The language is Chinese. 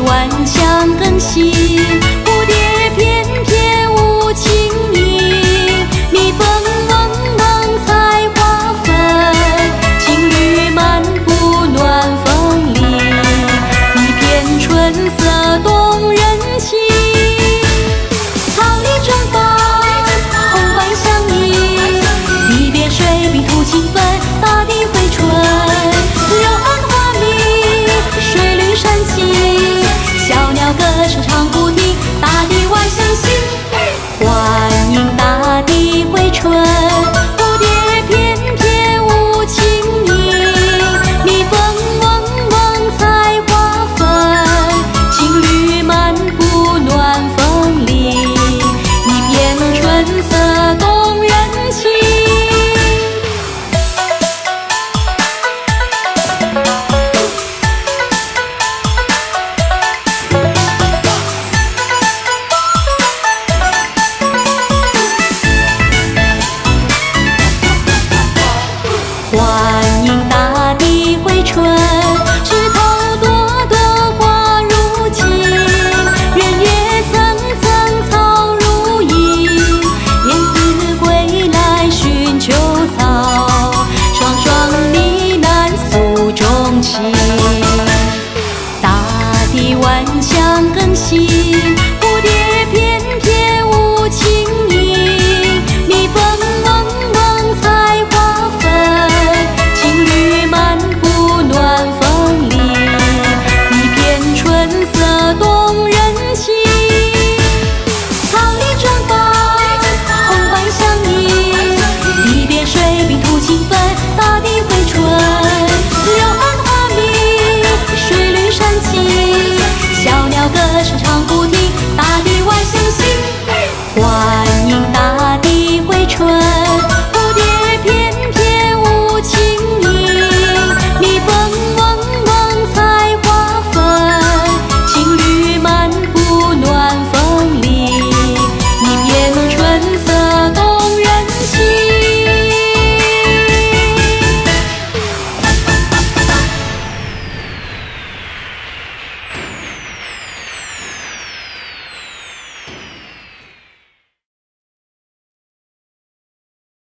万象更新。常更新。是唱不停。